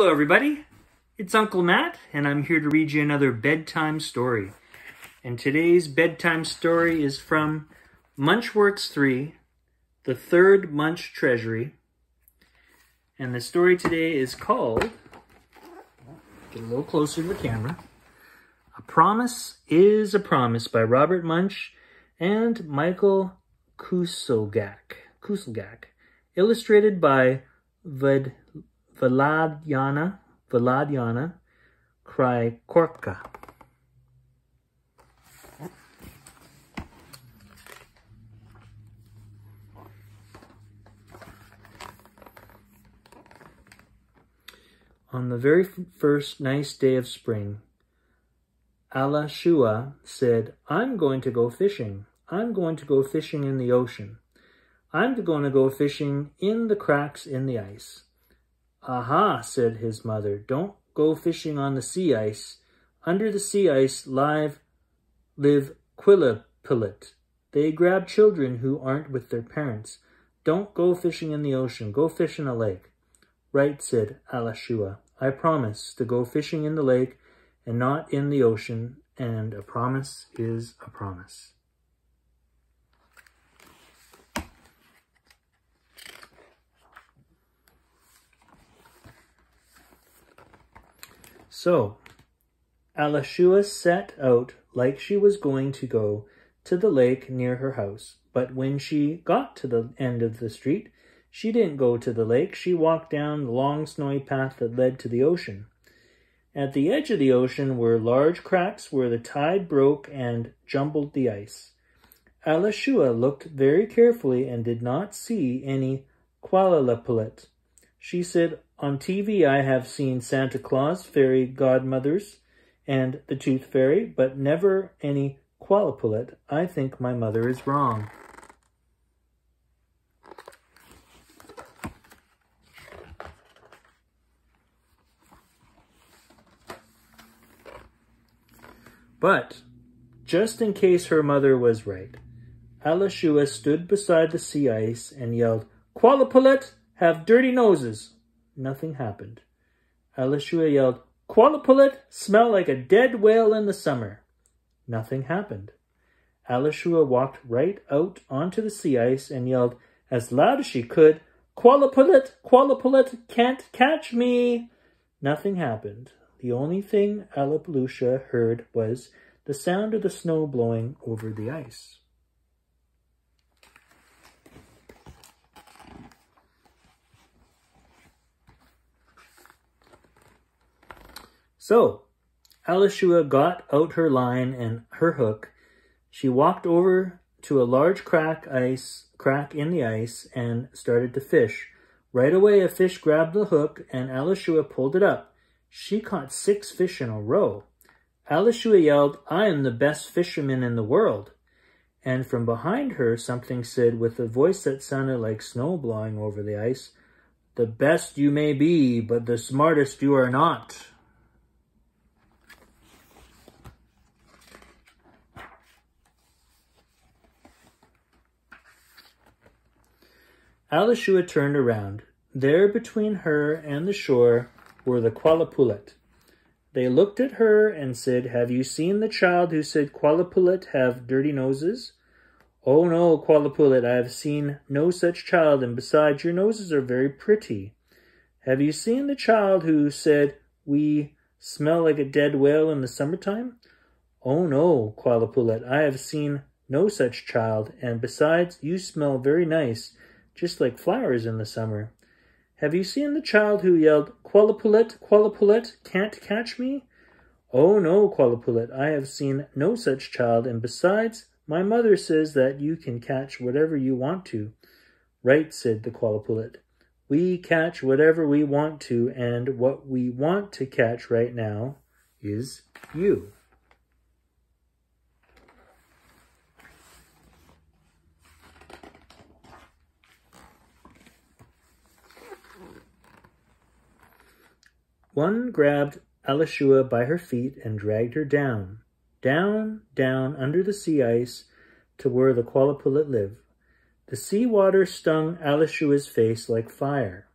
Hello, everybody. It's Uncle Matt, and I'm here to read you another bedtime story. And today's bedtime story is from Munschworks 3, The Third Munsch Treasury. And the story today is called, get a little closer to the camera, A Promise is a Promise by Robert Munsch and Michael Kuselgak. Kuselgak. Illustrated by Ved Vladyana, Vladyana Krykorka. On the very first nice day of spring, Alashua said, I'm going to go fishing. I'm going to go fishing in the ocean. I'm going to go fishing in the cracks in the ice. Aha, said his mother, don't go fishing on the sea ice. Under the sea ice live live qallupilluit. They grab children who aren't with their parents. Don't go fishing in the ocean. Go fish in a lake. Right, said Alashua. I promise to go fishing in the lake and not in the ocean, and a promise is a promise. So, Alashua set out like she was going to go to the lake near her house. But when she got to the end of the street, she didn't go to the lake. She walked down the long snowy path that led to the ocean. At the edge of the ocean were large cracks where the tide broke and jumbled the ice. Alashua looked very carefully and did not see any qallupilluit. She said, on TV, I have seen Santa Claus, fairy godmothers, and the Tooth Fairy, but never any qallupilluit. I think my mother is wrong. But, just in case her mother was right, Alashua stood beside the sea ice and yelled, Qallupilluit have dirty noses. Nothing happened. Alashua yelled, Qallupilluit, smell like a dead whale in the summer. Nothing happened. Alashua walked right out onto the sea ice and yelled as loud as she could, Qallupilluit, Qallupilluit, can't catch me. Nothing happened. The only thing Alapalusha heard was the sound of the snow blowing over the ice. So, Alashua got out her line and her hook. She walked over to a large crack ice crack in the ice and started to fish. Right away, a fish grabbed the hook and Alashua pulled it up. She caught six fish in a row. Alashua yelled, I am the best fisherman in the world. And from behind her, something said with a voice that sounded like snow blowing over the ice, The best you may be, but the smartest you are not. Alashua turned around. There between her and the shore were the Qallupilluit. They looked at her and said, Have you seen the child who said Qallupilluit have dirty noses? Oh no, Qallupilluit, I have seen no such child, and besides, your noses are very pretty. Have you seen the child who said, We smell like a dead whale in the summertime? Oh no, Qallupilluit, I have seen no such child, and besides, you smell very nice, just like flowers in the summer. Have you seen the child who yelled, Qallupilluit, Qallupilluit, can't catch me? Oh no, Qallupilluit, I have seen no such child, and besides, my mother says that you can catch whatever you want to. Right, said the Qallupilluit. We catch whatever we want to, and what we want to catch right now is you. One grabbed Alashua by her feet and dragged her down, down, down under the sea ice to where the Qallupilluit live. The sea water stung Alashua's face like fire.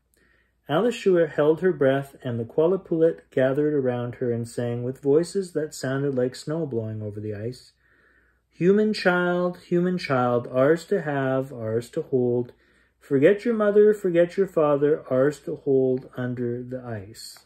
Alishua held her breath, and the Qallupilluit gathered around her and sang with voices that sounded like snow blowing over the ice. Human child, human child, ours to have, ours to hold. Forget your mother, forget your father, ours to hold under the ice.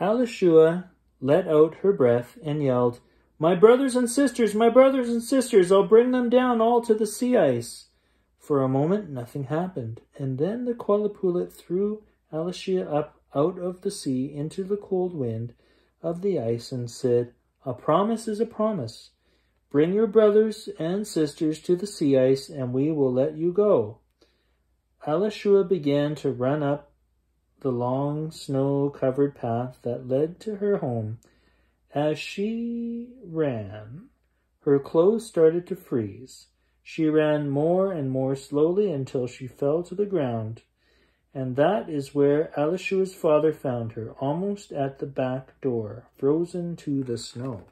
Alishua let out her breath and yelled, My brothers and sisters, my brothers and sisters, I'll bring them down all to the sea ice. For a moment nothing happened, and then the Qallupilluit threw Alishua up out of the sea into the cold wind of the ice and said, A promise is a promise. Bring your brothers and sisters to the sea ice, and we will let you go. Alishua began to run up the long snow-covered path that led to her home. As she ran, her clothes started to freeze. She ran more and more slowly until she fell to the ground. And that is where Alishua's father found her, almost at the back door, frozen to the snow.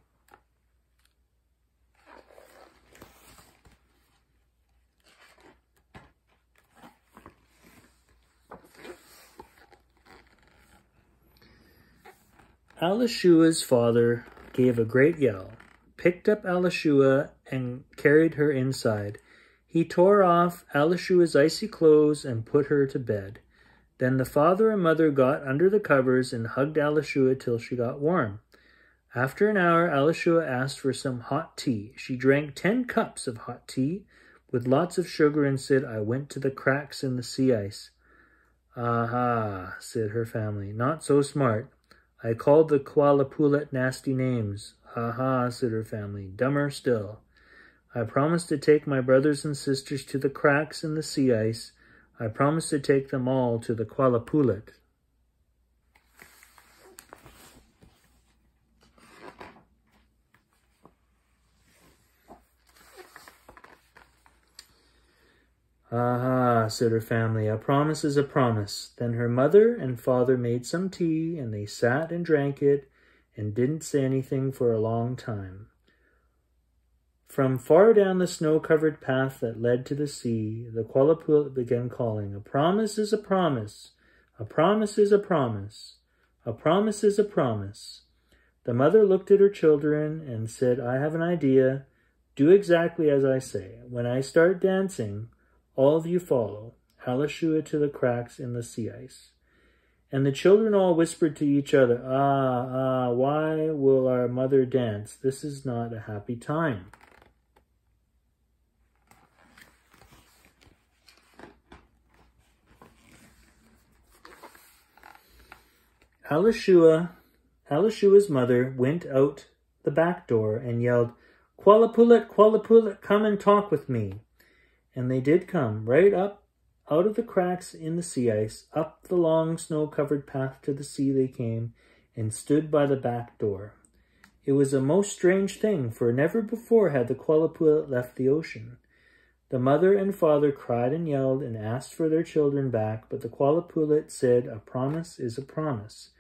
Alishua's father gave a great yell, picked up Alishua, and carried her inside. He tore off Alishua's icy clothes and put her to bed. Then the father and mother got under the covers and hugged Alishua till she got warm. After an hour, Alishua asked for some hot tea. She drank ten cups of hot tea with lots of sugar and said, I went to the cracks in the sea ice. Aha, said her family, not so smart. I called the Qallupilluit nasty names. Ha ha, said her family, dumber still. I promised to take my brothers and sisters to the cracks in the sea ice. I promised to take them all to the Qallupilluit. Aha, said her family, a promise is a promise. Then her mother and father made some tea, and they sat and drank it, and didn't say anything for a long time. From far down the snow-covered path that led to the sea, the Qallupilluit began calling, A promise is a promise, a promise is a promise, a promise is a promise. The mother looked at her children and said, I have an idea. Do exactly as I say. When I start dancing, all of you follow, Alishua to the cracks in the sea ice. And the children all whispered to each other, Ah, ah, why will our mother dance? This is not a happy time. Alishua, Alishua's mother went out the back door and yelled, Qallupilluit, Qallupilluit, come and talk with me. And they did come, right up out of the cracks in the sea ice, up the long snow-covered path to the sea they came, and stood by the back door. It was a most strange thing, for never before had the Qallupilluit left the ocean. The mother and father cried and yelled and asked for their children back, but the Qallupilluit said, A promise is a promise.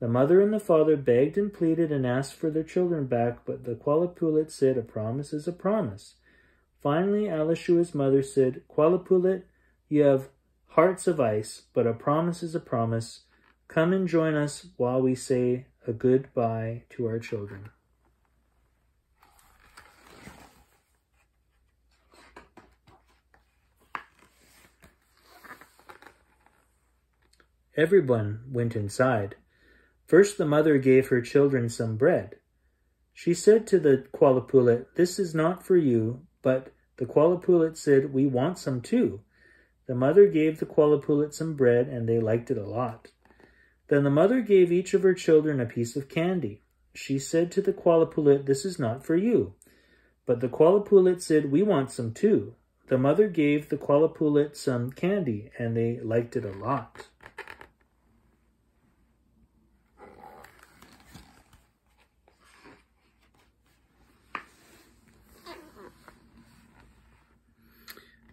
The mother and the father begged and pleaded and asked for their children back, but the Qallupilluit said, A promise is a promise. Finally, Alishua's mother said, Qallupilluit, you have hearts of ice, but a promise is a promise. Come and join us while we say a goodbye to our children. Everyone went inside. First the mother gave her children some bread. She said to the Qallupilluit, This is not for you, but the Qallupilluit said, we want some too. The mother gave the Qallupilluit some bread, and they liked it a lot. Then the mother gave each of her children a piece of candy. She said to the Qallupilluit, this is not for you. But the Qallupilluit said, we want some too. The mother gave the Qallupilluit some candy, and they liked it a lot.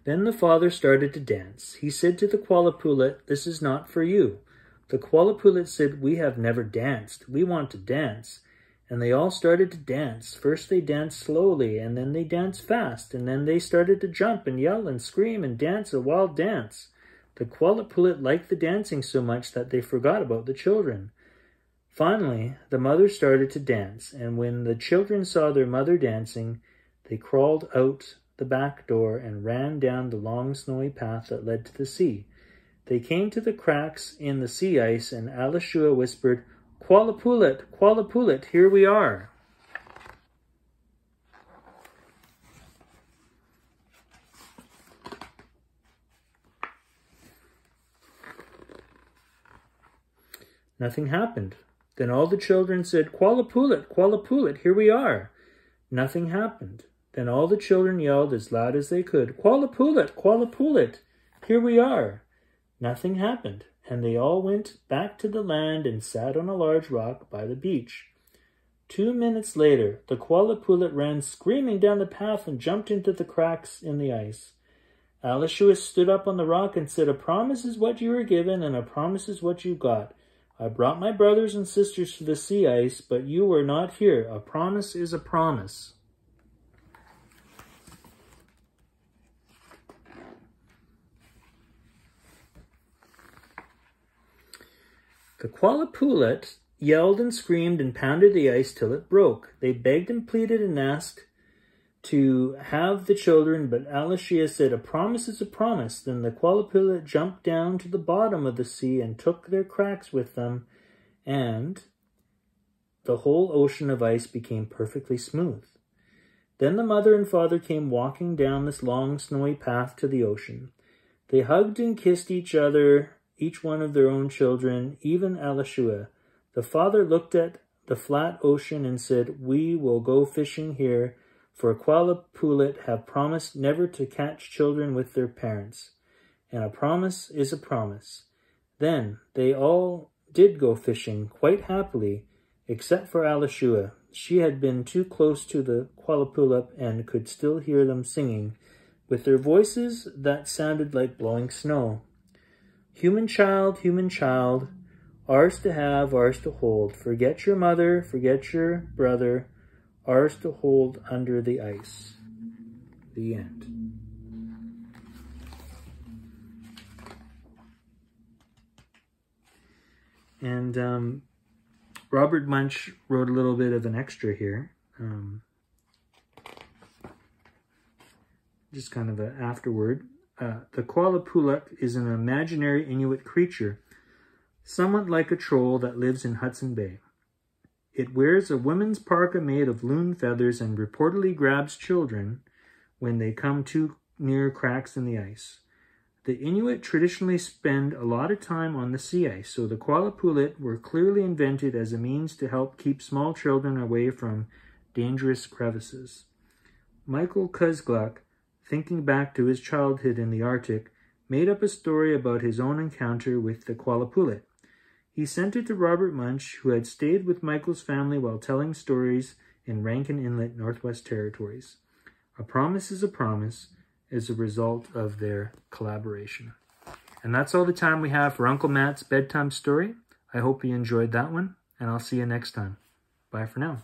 Then the father started to dance. He said to the Qallupilluit, This is not for you. The Qallupilluits said, We have never danced. We want to dance. And they all started to dance. First they danced slowly, and then they danced fast, and then they started to jump and yell and scream and dance a wild dance. The Qallupilluit liked the dancing so much that they forgot about the children. Finally, the mother started to dance, and when the children saw their mother dancing, they crawled out the back door and ran down the long snowy path that led to the sea. They came to the cracks in the sea ice, and Alishua whispered, Qallupilluit, Qallupilluit, here we are. Nothing happened. Then all the children said, Qallupilluit, Qallupilluit, here we are. Nothing happened. Then all the children yelled as loud as they could, Qallupilluit, Qallupilluit, here we are. Nothing happened and they all went back to the land and sat on a large rock by the beach. Two minutes later, the Qallupilluit ran screaming down the path and jumped into the cracks in the ice. Alishua stood up on the rock and said, A promise is what you were given, and a promise is what you got. I brought my brothers and sisters to the sea ice, but you were not here. A promise is a promise. The Qallupilluit yelled and screamed and pounded the ice till it broke. They begged and pleaded and asked to have the children, but Alishia said, A promise is a promise. Then the Qallupilluit jumped down to the bottom of the sea and took their cracks with them, and the whole ocean of ice became perfectly smooth. Then the mother and father came walking down this long snowy path to the ocean. They hugged and kissed each other each one of their own children, even Alishua. The father looked at the flat ocean and said, We will go fishing here, for Qallupilluit have promised never to catch children with their parents. And a promise is a promise. Then they all did go fishing quite happily, except for Alishua. She had been too close to the Qallupilluit and could still hear them singing, with their voices that sounded like blowing snow. Human child, human child, ours to have, ours to hold. Forget your mother, forget your brother, ours to hold under the ice. The end. And um, Robert Munsch wrote a little bit of an extra here. Um, just kind of an afterword. Uh, the Qallupilluit is an imaginary Inuit creature, somewhat like a troll that lives in Hudson Bay. It wears a woman's parka made of loon feathers and reportedly grabs children when they come too near cracks in the ice. The Inuit traditionally spend a lot of time on the sea ice, so the Qallupilluit were clearly invented as a means to help keep small children away from dangerous crevices. Michael Kuzgluk thinking back to his childhood in the Arctic, made up a story about his own encounter with the Qallupilluit. He sent it to Robert Munsch, who had stayed with Michael's family while telling stories in Rankin Inlet, Northwest Territories. A promise is a promise is a result of their collaboration. And that's all the time we have for Uncle Matt's bedtime story. I hope you enjoyed that one, and I'll see you next time. Bye for now.